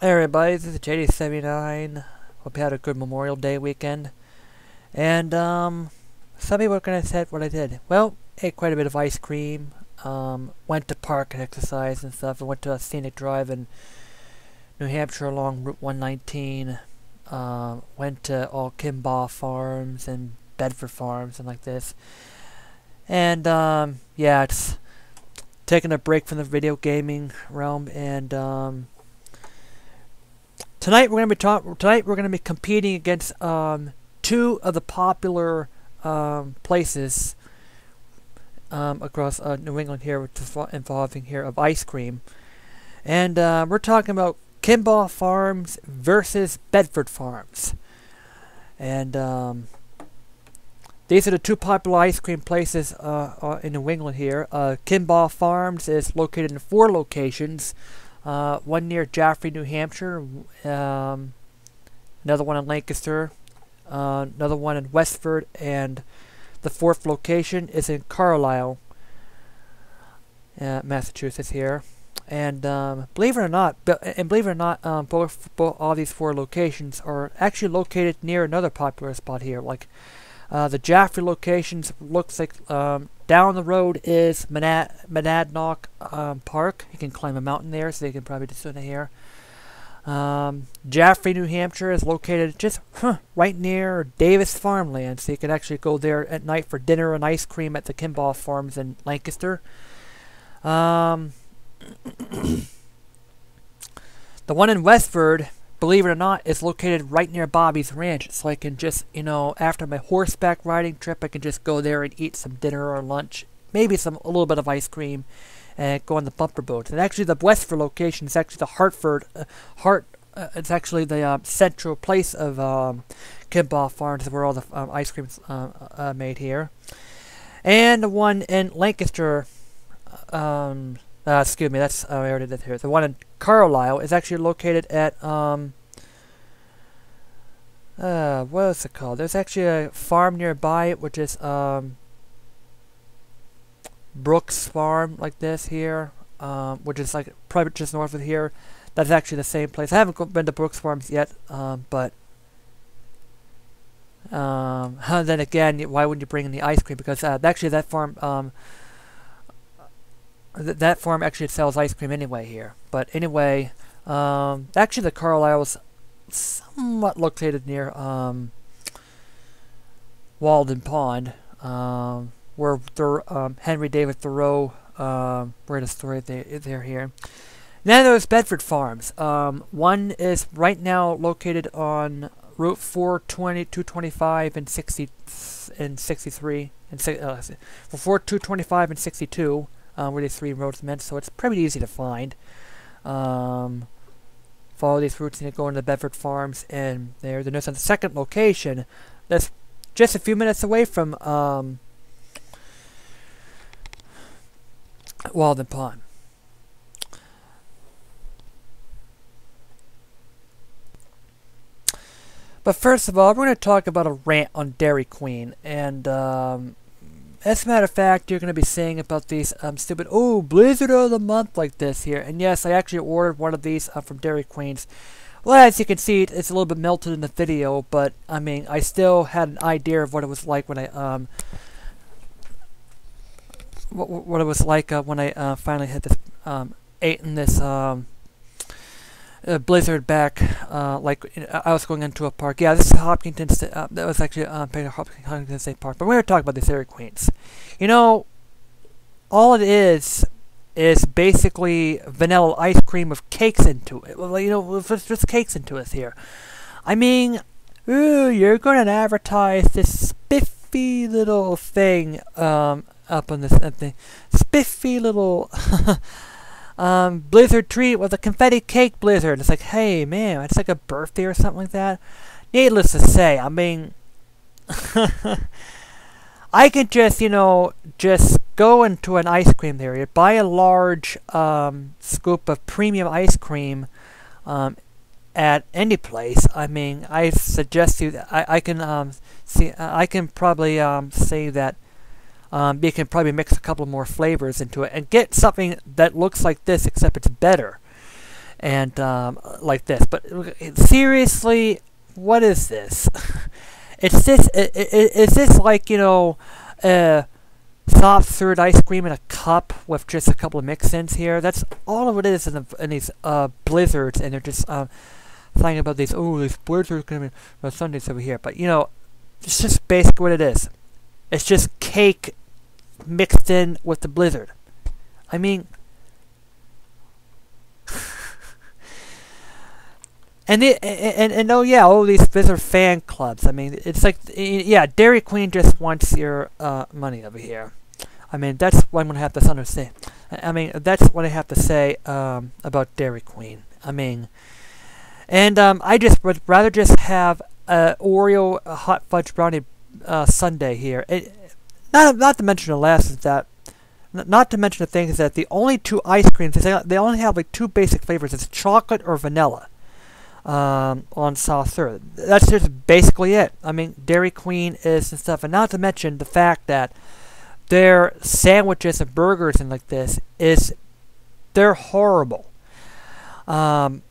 Hey everybody, this is JD79. Hope you had a good Memorial Day weekend. And, um, some people are gonna say what I did. Well, ate quite a bit of ice cream, um, went to park and exercise and stuff, and went to a scenic drive in New Hampshire along Route 119. Uh, went to all Kimball Farms and Bedford Farms and like this. And, um, yeah, it's taking a break from the video gaming realm and, um, Tonight we're going to be talk- Tonight we're going to be competing against um, two of the popular um, places um, across uh, New England here, involving here of ice cream, and uh, we're talking about Kimball Farms versus Bedford Farms, and um, these are the two popular ice cream places uh, uh in New England here. Uh, Kimball Farms is located in four locations. Uh, one near Jaffrey, New Hampshire. Um, another one in Lancaster. Uh, another one in Westford. And the fourth location is in Carlisle, uh, Massachusetts here. And um, believe it or not, and believe it or not, um, both, both all these four locations are actually located near another popular spot here. Like uh, the Jaffrey locations looks like um, down the road is Monad- Monadnock um, Park. You can climb a mountain there, so you can probably just in here. Um, Jaffrey, New Hampshire is located just huh, right near Davis Farmland, so you can actually go there at night for dinner and ice cream at the Kimball Farms in Lancaster. Um, the one in Westford believe it or not, it's located right near Bobby's Ranch. So I can just, you know, after my horseback riding trip, I can just go there and eat some dinner or lunch, maybe some a little bit of ice cream, and go on the bumper boat. And actually, the Westford location is actually the Hartford, uh, Hart. Uh, it's actually the uh, central place of um, Kimball Farms, where all the um, ice cream's uh, uh, made here. And the one in Lancaster, um, uh, excuse me, that's uh, I already did here. The one in Carlisle is actually located at um. Uh, what is it called? There's actually a farm nearby, which is um. Brooks Farm, like this here, um, which is like probably just north of here. That's actually the same place. I haven't been to Brooks Farms yet, um, but um, then again, why wouldn't you bring in the ice cream? Because uh, actually, that farm um, th that farm actually sells ice cream anyway here. But anyway, um, actually the Carlisle is somewhat located near um, Walden Pond, um, where um, Henry David Thoreau um, wrote a story they, they're here. Now there's Bedford Farms. Um, one is right now located on Route 420, 225, and 60 and 63, and uh, 425 and 62 um, where these three roads meant, so it's pretty easy to find. Um, follow these routes and go into the Bedford Farms, and there. Then there's a second location that's just a few minutes away from um, Walden Pond. But first of all, we're going to talk about a rant on Dairy Queen, and um, as a matter of fact, you're going to be saying about these um, stupid, oh, Blizzard of the Month like this here. And yes, I actually ordered one of these uh, from Dairy Queen's. Well, as you can see, it's a little bit melted in the video, but, I mean, I still had an idea of what it was like when I, um, what, what it was like uh, when I uh, finally had this, um, ate in this, um, uh, blizzard back, uh, like I was going into a park. Yeah, this is Hopkinton. Uh, that was actually uh, Hopkinton State Park. But we're talking about the Dairy Queens. You know, all it is is basically vanilla ice cream with cakes into it. Well, you know, with just cakes into it here. I mean, ooh, you're going to advertise this spiffy little thing um, up on this uh, thing. Spiffy little. um, blizzard treat with a confetti cake blizzard. It's like, hey, man, it's like a birthday or something like that. Needless to say, I mean, I could just, you know, just go into an ice cream area, buy a large um, scoop of premium ice cream um, at any place. I mean, I suggest you I, I can um, see, I can probably um, say that um, you can probably mix a couple more flavors into it and get something that looks like this except it's better. and um, like this. But seriously, what is this? it's this. Is this like you know, uh, soft served ice cream in a cup with just a couple of mix-ins here? That's all of it is in, the, in these uh, blizzards, and they're just um, thinking about these. Oh, these blizzards coming on Sundays over here. But you know, it's just basically what it is. It's just cake mixed in with the blizzard. I mean. And, it, and, and oh yeah, all these Blizzard fan clubs. I mean, it's like yeah, Dairy Queen just wants your uh, money over here. I mean, that's what I'm gonna have to understand. I mean, that's what I have to say um, about Dairy Queen. I mean, and um, I just would rather just have a Oreo a hot fudge brownie uh, sundae here. It, not not to mention the last is that. Not to mention the thing is that the only two ice creams they only have like two basic flavors. It's chocolate or vanilla um, on serve. That's just basically it. I mean, Dairy Queen is and stuff, and not to mention the fact that their sandwiches and burgers and like this is they're horrible. Um,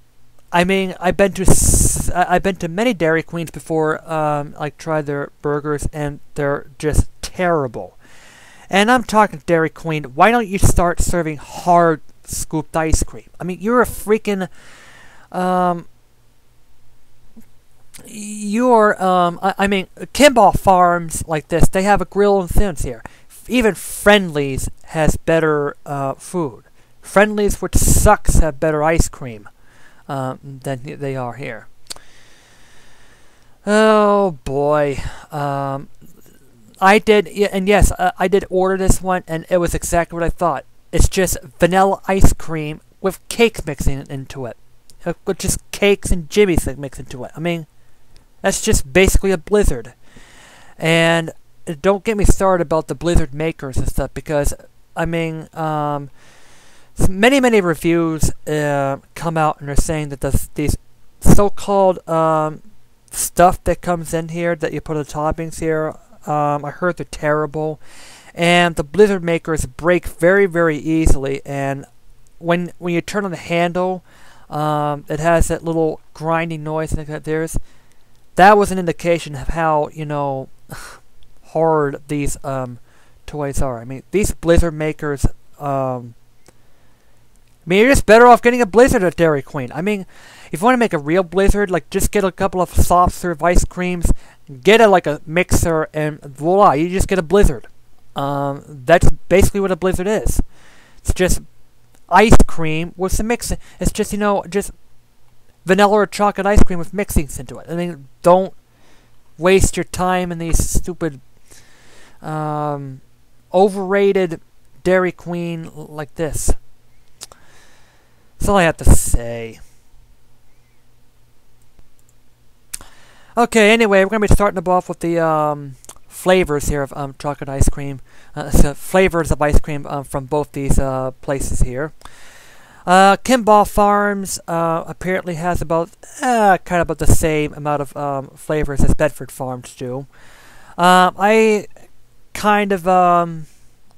I mean, I've been to I've been to many Dairy Queens before. Um, like tried their burgers and they're just terrible. And I'm talking to Dairy Queen. Why don't you start serving hard scooped ice cream? I mean, you're a freaking um, you're, um, I, I, mean Kimball Farms like this they have a grill and thins here even Friendly's has better uh, food Friendly's which sucks have better ice cream uh, than they are here oh boy um, I did and yes uh, I did order this one and it was exactly what I thought. It's just vanilla ice cream with cakes mixing into it. With just cakes and jimmies that mix into it. I mean that's just basically a blizzard. And don't get me started about the blizzard makers and stuff because, I mean, um, many, many reviews uh, come out and are saying that the, these so-called um, stuff that comes in here that you put the toppings here, um, I heard they're terrible. And the blizzard makers break very, very easily. And when when you turn on the handle, um, it has that little grinding noise. that there's that was an indication of how, you know, hard these um, toys are. I mean, these Blizzard makers, um, I mean, you're just better off getting a Blizzard at Dairy Queen. I mean, if you want to make a real Blizzard, like, just get a couple of soft serve ice creams, get a, like, a mixer, and voila, you just get a Blizzard. Um, that's basically what a Blizzard is. It's just ice cream with some mix. It's just, you know, just vanilla or chocolate ice cream with mixings into it. I mean, don't waste your time in these stupid, um, overrated Dairy Queen like this. That's all I have to say. Okay, anyway, we're going to be starting off with the um, flavors here of um, chocolate ice cream. Uh, so flavors of ice cream um, from both these uh, places here. Uh, Kimball Farms uh, apparently has about uh, kind of about the same amount of um, flavors as Bedford Farms do. Um, I kind of um,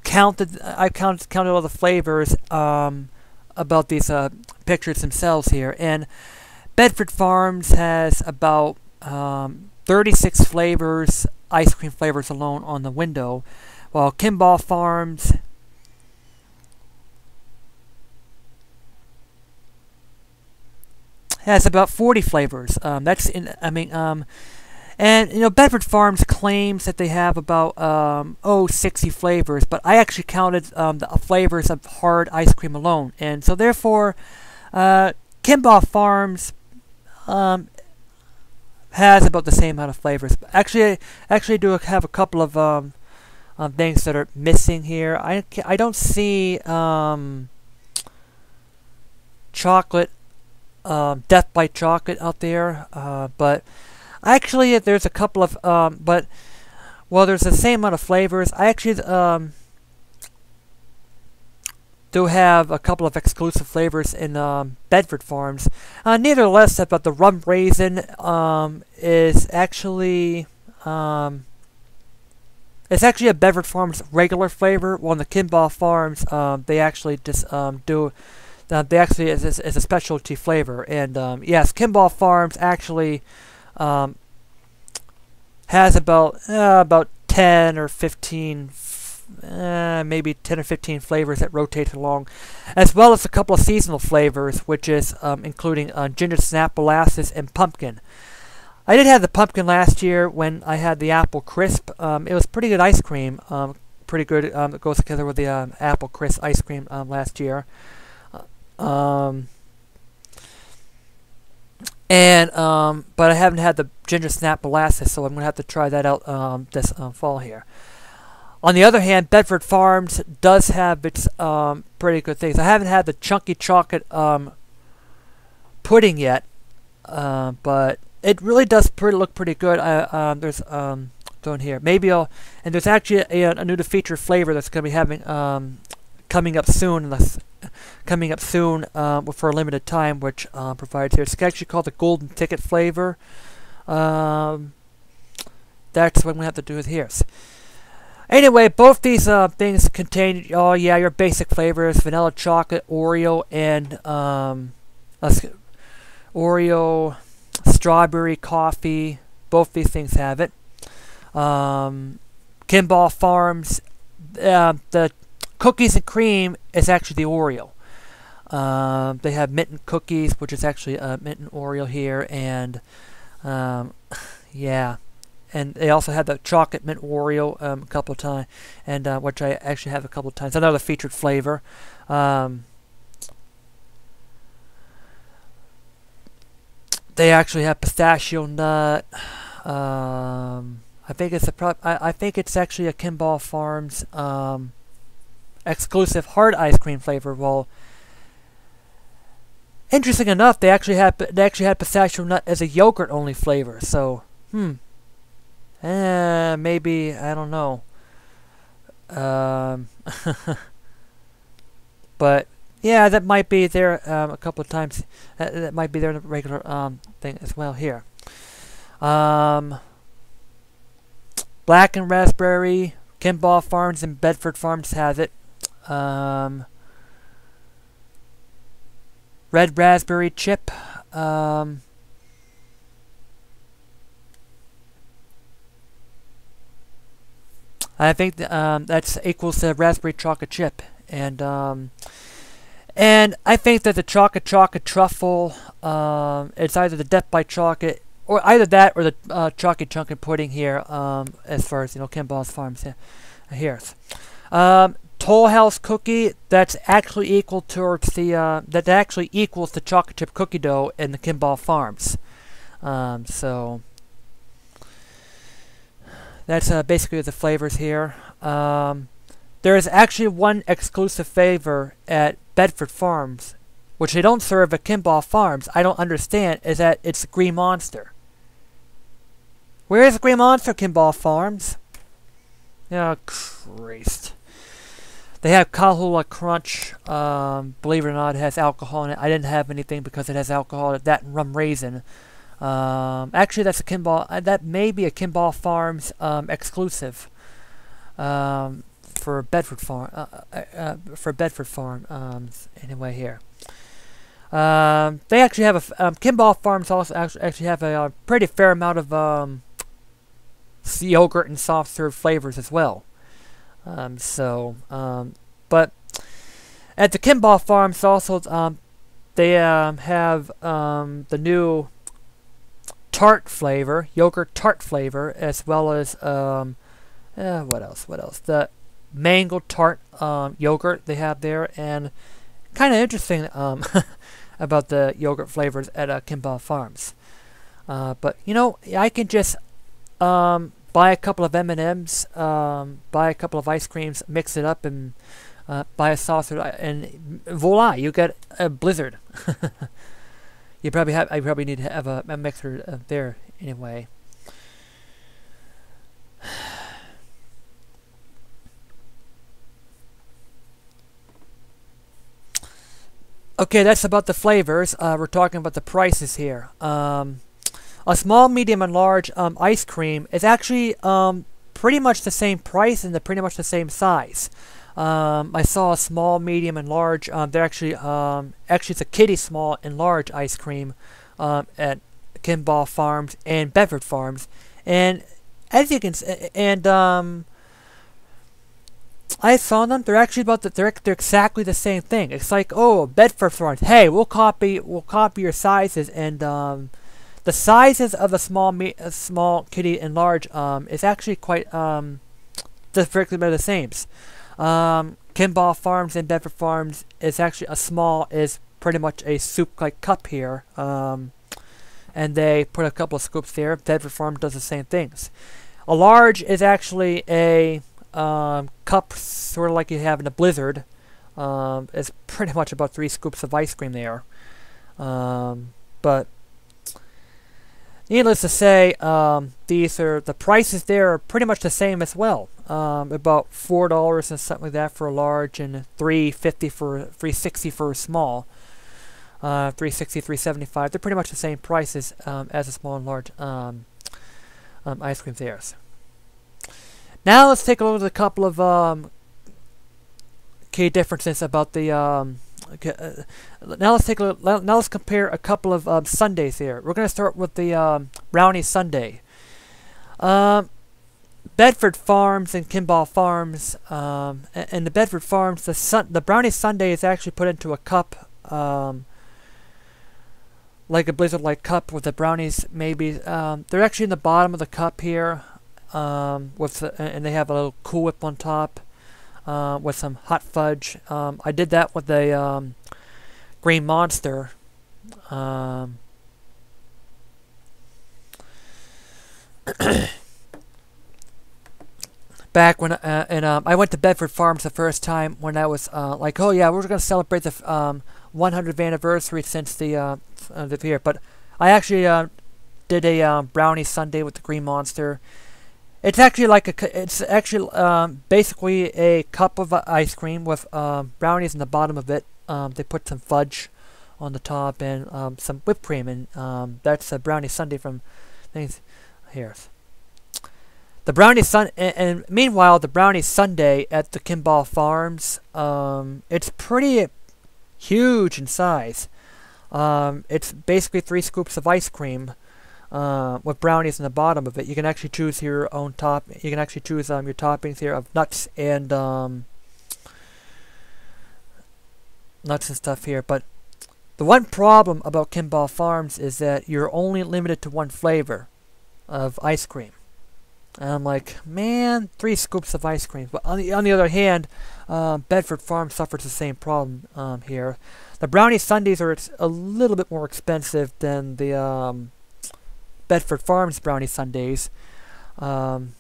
counted. I counted counted all the flavors about these pictures themselves here, and Bedford Farms has about um, 36 flavors, ice cream flavors alone on the window, while Kimball Farms has about 40 flavors. Um, that's in, I mean, um, and you know, Bedford Farms claims that they have about um, oh 60 flavors, but I actually counted um, the flavors of hard ice cream alone, and so therefore, uh, Kimball Farms um, has about the same amount of flavors. Actually, I actually do have a couple of um, um, things that are missing here. I I don't see um, chocolate um, Death by Chocolate out there, uh, but actually there's a couple of, um, but well, there's the same amount of flavors. I actually um, do have a couple of exclusive flavors in um, Bedford Farms. Uh, nevertheless, but the rum raisin um, is actually um, it's actually a Bedford Farms regular flavor. While in the Kimball Farms, um, they actually just um, do uh, they actually is, is, is, a specialty flavor. And um, yes, Kimball Farms actually has about uh, about 10 or 15 uh, maybe 10 or 15 flavors that rotate along, as well as a couple of seasonal flavors, which is um, including uh, ginger snap molasses and pumpkin. I did have the pumpkin last year when I had the apple crisp. Um, it was pretty good ice cream. Um, pretty good. Um, it goes together with the um, apple crisp ice cream um, last year. Uh, um, and um, but I haven't had the ginger snap molasses, so I'm gonna have to try that out um, this um, fall here. On the other hand, Bedford Farms does have its um, pretty good things. I haven't had the chunky chocolate um, pudding yet, uh, but it really does pretty look pretty good. I, um, there's um, here. Maybe I'll and there's actually a, a new to feature flavor that's going to be having um, coming up soon. Coming up soon uh, for a limited time, which uh, provides here. It's actually called the Golden Ticket flavor. Um, that's what we have to do with here. Anyway, both these uh, things contain, oh yeah, your basic flavors: vanilla, chocolate, Oreo, and um, Oreo, strawberry, coffee. Both these things have it. Um, Kimball Farms, uh, the cookies and cream is actually the Oreo. Um, they have mitten cookies, which is actually a mitten Oreo here, and um, yeah, and they also have the chocolate mint Oreo um, a couple of times, and uh, which I actually have a couple of times. Another featured flavor. Um, they actually have pistachio nut. Um, I think it's a pro- I, I think it's actually a Kimball Farms um, exclusive hard ice cream flavor. Well, interesting enough, they actually had they actually had pistachio nut as a yogurt only flavor. So, hmm, eh, maybe I don't know. Um, but yeah, that might be there um, a couple of times. That, that might be there in the regular um, thing as well here. Um, black and raspberry. Kimball Farms and Bedford Farms has it. Um, red raspberry chip. Um, I think th um, that's equals to raspberry chocolate chip, and um, and I think that the chocolate chocolate truffle, um, it's either the Death by Chocolate or either that or the uh, chocolate chunkin pudding here. Um, as far as you know, Kimball's Farms here. here. Um, Toll House cookie that's actually equal towards the uh, that actually equals the chocolate chip cookie dough in the Kimball Farms. Um, so that's uh, basically the flavors here. Um, there is actually one exclusive flavor at Bedford Farms, which they don't serve at Kimball Farms. I don't understand. Is that it's Green Monster? Where is Green Monster, Kimball Farms? Oh, Christ. They have Kahlua Crunch. Um, believe it or not, it has alcohol in it. I didn't have anything because it has alcohol. That and rum raisin. Um, actually, that's a Kimball. Uh, that may be a Kimball Farms um, exclusive um, for Bedford Farm. Uh, uh, uh for Bedford Farm. Um, anyway, here. Um, they actually have a um, Kimball Farms also actually, have a, uh, pretty fair amount of yogurt and soft serve flavors as well. So, but at the Kimball Farms also, they have the new tart flavor, yogurt tart flavor, as well as um, eh, what else? What else? The mango tart um, yogurt they have there, and kind of interesting um, about the yogurt flavors at uh, Kimball Farms. Uh, but you know, I can just um, buy a couple of M&Ms, um, buy a couple of ice creams, mix it up, and uh, buy a saucer, uh, and voila, you get a blizzard. you probably have. I probably need to have a, a mixer uh, there anyway. Okay, that's about the flavors. Uh, we're talking about the prices here. Um, a small, medium, and large um, ice cream is actually um, pretty much the same price and the pretty much the same size. Um, I saw a small, medium, and large. Um, they're actually um, actually it's a kiddie small and large ice cream um, at Kimball Farms and Bedford Farms, and as you can see, and um, I saw them. They're actually about the, they're they're exactly the same thing. It's like oh Bedford Farms. Hey, we'll copy we'll copy your sizes and um, the sizes of the small me uh, small kiddie and large um is actually quite um directly the same. Um, Kimball Farms and Bedford Farms is actually a small is pretty much a soup like cup here. Um, and they put a couple of scoops there. Bedford Farm does the same things. A large is actually a um, cup, sort of like you have in a blizzard. Um, it's pretty much about three scoops of ice cream there. Um, but needless to say, um, these are the prices there are pretty much the same as well. Um, about four dollars and something like that for a large, and three fifty for three sixty for a small. Uh, 360, 375. They're pretty much the same prices um, as a small and large um, um, ice cream fairs. Now let's take a look at a couple of um, key differences about the. Um, uh, now let's take a look, now let's compare a couple of um, sundaes here. We're going to start with the brownie sundae. Bedford Farms and Kimball Farms, um, and, the Bedford Farms, the sun, the brownie sundae is actually put into a cup, um, like a blizzard-like cup with the brownies. Maybe um, they're actually in the bottom of the cup here, um, with the, and they have a little Cool Whip on top, uh, with some hot fudge. Um, I did that with the um, Green Monster. Um, back when uh, and um, I went to Bedford Farms the first time when I was uh, like, oh yeah, we're gonna celebrate the um, 100th anniversary since the uh, uh, the year. But I actually uh, did a um, brownie sundae with the Green Monster. It's actually like a it's actually um, basically a cup of ice cream with um, brownies in the bottom of it. Um, they put some fudge on the top and um, some whipped cream, and um, that's a brownie sundae from things here. The brownie sun and, and, meanwhile the brownie sundae at the Kimball Farms, um, it's pretty huge in size. It's basically three scoops of ice cream uh, with brownies in the bottom of it. You can actually choose your own top. You can actually choose um, your toppings here of nuts and um, nuts and stuff here. But the one problem about Kimball Farms is that you're only limited to one flavor of ice cream. And I'm like, man, three scoops of ice cream. But on the, on the other hand, um, Bedford Farm suffers the same problem um, here. The brownie sundaes are a little bit more expensive than the um, Bedford Farms brownie sundaes. Um,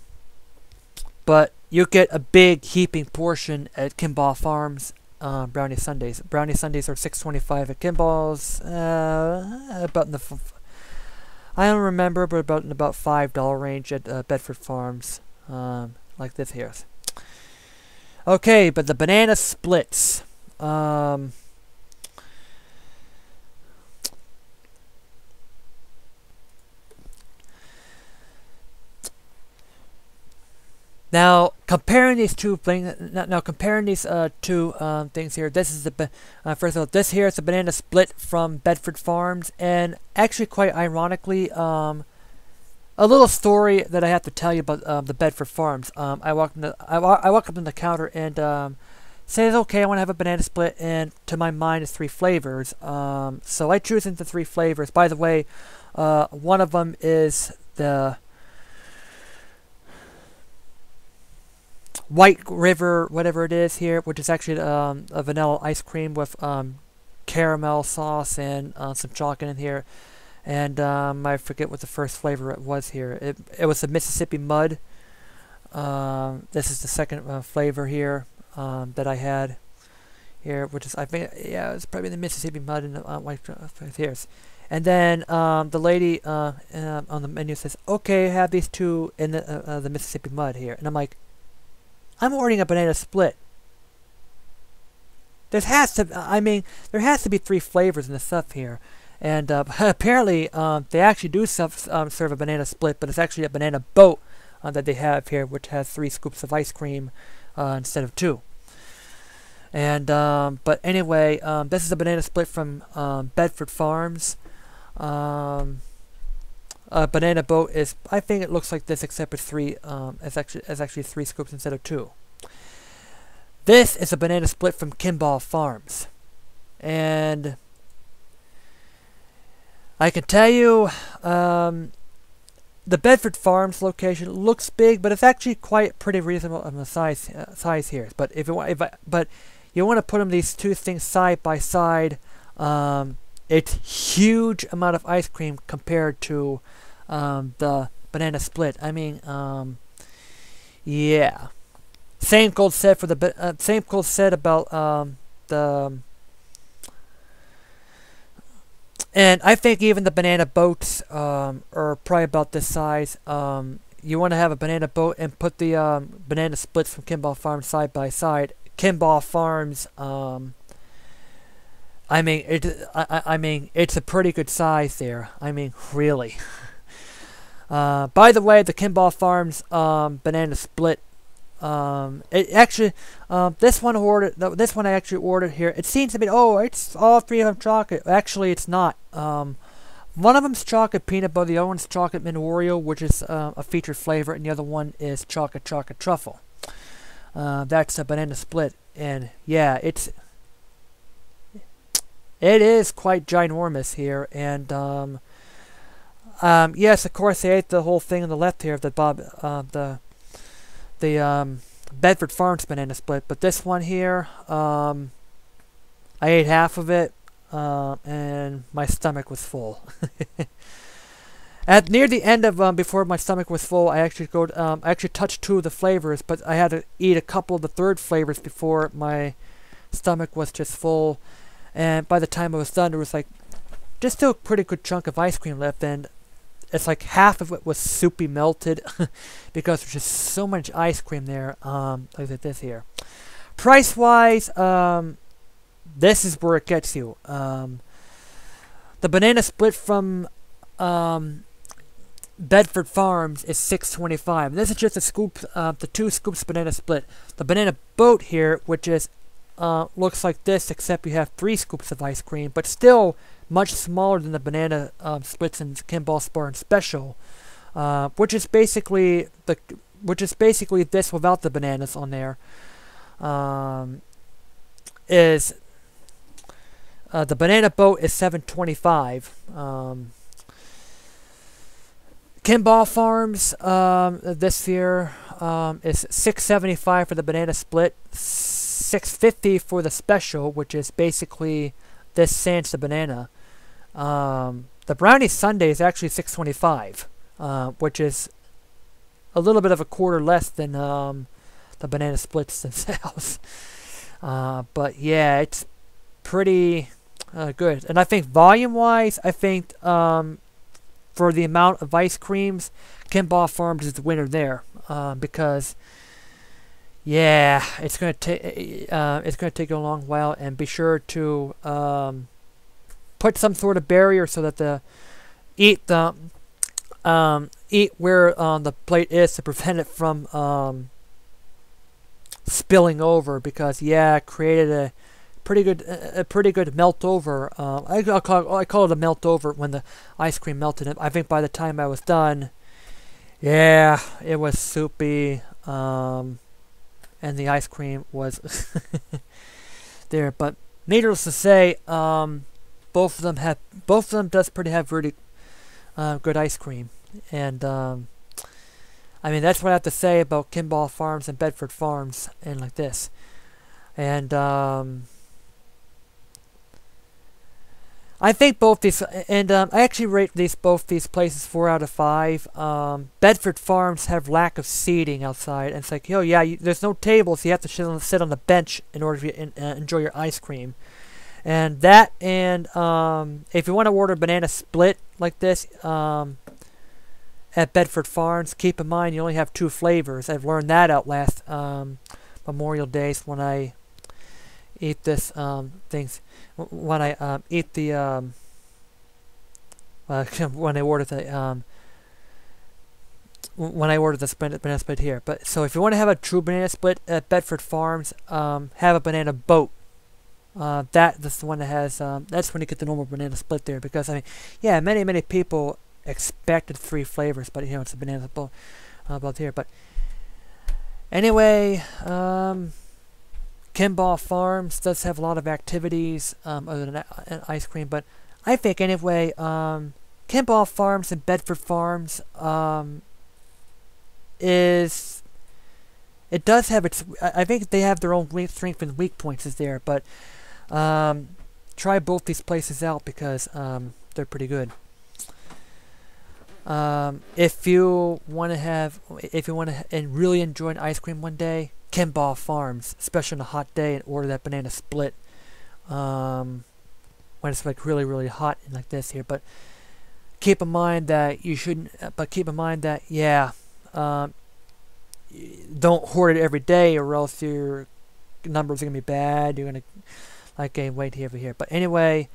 but you get a big heaping portion at Kimball Farms uh, brownie sundaes. Brownie sundaes are 6.25 at Kimball's, uh, about in the I don't remember, but about in about five dollar range at uh, Bedford Farms, um, like this here. Okay, but the banana splits. Um, Now, comparing these two things, now comparing these uh, two um, things here, this is the, uh, first of all, this here is a banana split from Bedford Farms, and actually quite ironically, um, a little story that I have to tell you about um, the Bedford Farms. Um, I walked the, I, I walked up in the counter and um, says, okay, I want to have a banana split, and to my mind, it's three flavors. Um, so I choose into three flavors. By the way, uh, one of them is the White River, whatever it is here, which is actually um, a vanilla ice cream with um, caramel sauce and uh, some chocolate in here. And um, I forget what the first flavor it was here. It, it was the Mississippi Mud. Um, this is the second uh, flavor here um, that I had here, which is, I think, yeah, it's probably the Mississippi Mud and the uh, white here. And then um, the lady uh, uh, on the menu says, "Okay, have these two in the uh, uh, the Mississippi Mud here." And I'm like, I'm ordering a banana split. There has to, I mean, there has to be three flavors in the stuff here. And uh, apparently, um, they actually do serve, um, serve a banana split, but it's actually a banana boat uh, that they have here, which has three scoops of ice cream uh, instead of two. And um, but anyway, um, this is a banana split from um, Bedford Farms. A banana boat is I think it looks like this except it's three um, it's actually it's actually three scoops instead of two. This is a banana split from Kimball Farms. And I can tell you um, the Bedford Farms location looks big, but it's actually quite pretty reasonable on the size uh, size here. But if you want, if I, but you want to put them these two things side by side. Um, it's huge amount of ice cream compared to um, the banana split. I mean, um, yeah. Same gold said for the uh, same gold said about um, the. And I think even the banana boats um, are probably about this size. Um, you want to have a banana boat and put the um, banana splits from Kimball Farms side by side. Kimball Farms, I mean, it. I, I mean, it's a pretty good size there. I mean, really. Uh, by the way, the Kimball Farms um, banana split. Um, it actually, um, this one ordered. This one I actually ordered here. It seems to be. Oh, it's all three of them chocolate. Actually, it's not. Um, one of them's chocolate peanut butter. The other one's chocolate mint Oreo, which is uh, a featured flavor, and the other one is chocolate chocolate truffle. Uh, that's a banana split, and yeah, it's it is quite ginormous here, and um, um, yes, of course, they ate the whole thing on the left here of the Bob, uh, the the um, Bedford Farms banana split. But this one here, um, I ate half of it, uh, and my stomach was full. At near the end of um, before my stomach was full, I actually go um, I actually touched two of the flavors, but I had to eat a couple of the third flavors before my stomach was just full. And by the time I was done, there was like just still a pretty good chunk of ice cream left, and it's like half of it was soupy melted because there's just so much ice cream there. Um, look at this here. Price wise, um, this is where it gets you. Um, the banana split from um, Bedford Farms is six twenty five. This is just a scoop, uh, the two scoops banana split. The banana boat here, which is uh, looks like this, except you have three scoops of ice cream, but still much smaller than the banana um, splits in Kimball Spartan Special, uh, which is basically the which is basically this without the bananas on there. Um, is uh, the banana boat is 725. Um, Kimball Farms um, this year um, is 675 for the banana split, 650 for the special, which is basically this sans the banana. Um, the brownie sundae is actually 625, uh, which is a little bit of a quarter less than um, the banana splits themselves. Uh, but yeah, it's pretty uh, good. And I think volume-wise, I think um, for the amount of ice creams, Kimball Farms is the winner there uh, because yeah, it's gonna take uh, it's gonna take a long while, and be sure to um, put some sort of barrier so that the eat the um, eat where um, the plate is to prevent it from um, spilling over because yeah it created a pretty good a pretty good melt over uh, I, I, call, I call it a melt over when the ice cream melted I think by the time I was done yeah it was soupy um, and the ice cream was there. But needless to say um, both of them have both of them does pretty have really uh, good ice cream, and um, I mean that's what I have to say about Kimball Farms and Bedford Farms and like this, and um, I think both these and um, I actually rate these both these places four out of five. Um, Bedford Farms have lack of seating outside, and it's like, oh yeah, you, there's no tables. You have to sit on, sit on the bench in order to uh, enjoy your ice cream. And that, and um, if you want to order banana split like this um, at Bedford Farms, keep in mind you only have two flavors. I've learned that out last um, Memorial Days when I eat this um, things. When I um, eat the um, uh, when I ordered the um, when I ordered the banana split here. But so if you want to have a true banana split at Bedford Farms, um, have a banana boat. Uh, that that's the one that has um, that's when you get the normal banana split there because I mean yeah many many people expected three flavors but you know it's a banana boat uh, both here but anyway um, Kimball Farms does have a lot of activities um, other than ice cream but I think anyway um, Kimball Farms and Bedford Farms um, is it does have its. I think they have their own strength and weak points is there, but um, try both these places out because um, they're pretty good. Um, if you want to have, if you want to and really enjoy an ice cream one day, Kimball Farms, especially on a hot day, and order that banana split. Um, when it's like really really hot and like this here, but keep in mind that you shouldn't. But keep in mind that yeah, um, don't hoard it every day, or else your numbers are gonna be bad. You're gonna like gain weight here over here. But anyway,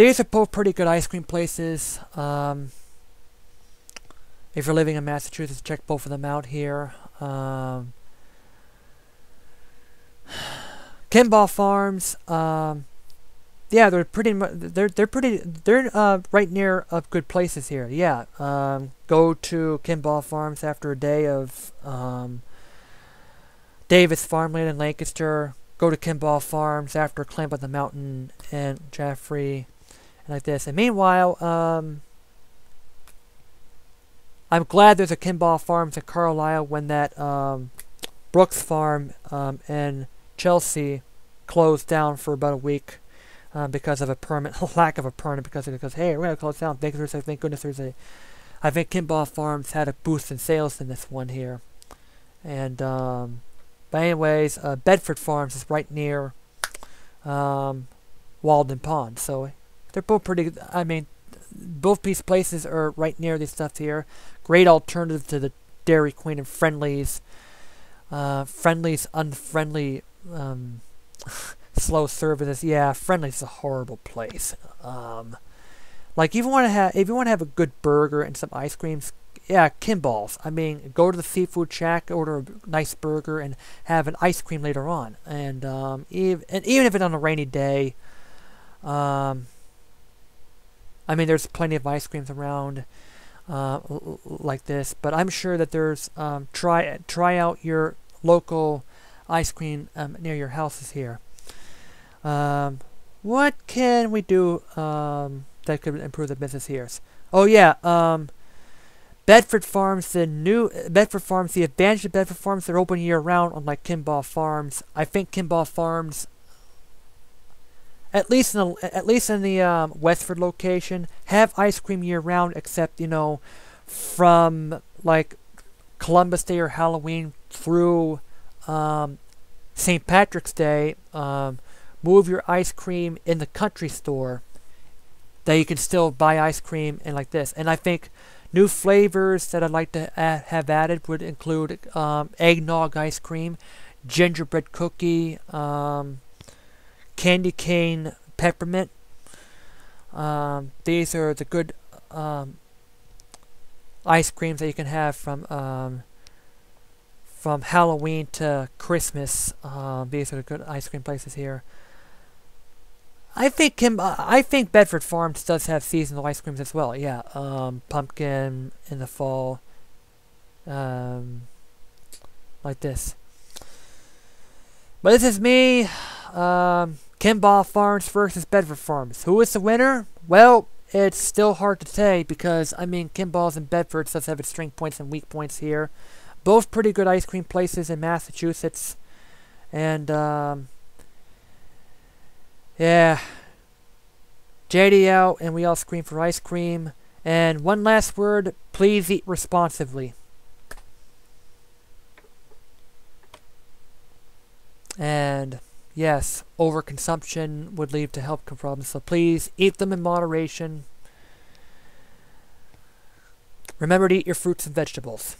these are both pretty good ice cream places. Um, if you're living in Massachusetts, check both of them out here. Um, Kimball Farms. Um, yeah, they're pretty. They're they're pretty. They're uh, right near uh, good places here. Yeah. Um, go to Kimball Farms after a day of um, Davis Farmland in Lancaster. Go to Kimball Farms after climb up the mountain and Jaffrey, like this. And meanwhile, um, I'm glad there's a Kimball Farms in Carlisle when that um, Brooks Farm um, in Chelsea closed down for about a week uh, because of a permit, lack of a permit, because it goes, hey, we're going to close down. Thank, a, thank goodness there's a, I think Kimball Farms had a boost in sales in this one here. And, um, but anyways, uh, Bedford Farms is right near um, Walden Pond. So they're both pretty, good I mean, both these places are right near this stuff here. Great alternative to the Dairy Queen and Friendlies. Uh, Friendly's unfriendly um, slow services. Yeah, Friendly's is a horrible place. Um, like you want to have if you want to have a good burger and some ice creams, yeah, Kimball's. I mean, go to the seafood shack, order a nice burger, and have an ice cream later on. And um, even and even if it's on a rainy day, um, I mean, there's plenty of ice creams around. Uh, like this, but I'm sure that there's um, try try out your local ice cream um, near your houses here. Um, what can we do um, that could improve the business here? Oh yeah, um, Bedford Farms, the new Bedford Farms, the advantage of Bedford Farms, they're open year round, unlike Kimball Farms. I think Kimball Farms, at least in the at least in the um, Westford location, have ice cream year round, except you know, from like Columbus Day or Halloween through um, St. Patrick's Day. Um, move your ice cream in the country store that you can still buy ice cream and like this. And I think new flavors that I'd like to add, have added would include um, eggnog ice cream, gingerbread cookie, um, candy cane peppermint. Um, these are the good um, ice creams that you can have from um, from Halloween to Christmas. Um, these are the good ice cream places here. I think Kim. Uh, I think Bedford Farms does have seasonal ice creams as well. Yeah, um, pumpkin in the fall, um, like this. But this is me, um, Kimball Farms versus Bedford Farms. Who is the winner? Well, it's still hard to say because I mean Kimball's and Bedford does have its strength points and weak points here. Both pretty good ice cream places in Massachusetts, and um, yeah. JD out, and we all scream for ice cream. And one last word, please eat responsibly. And yes, overconsumption would lead to health problems, so please eat them in moderation. Remember to eat your fruits and vegetables.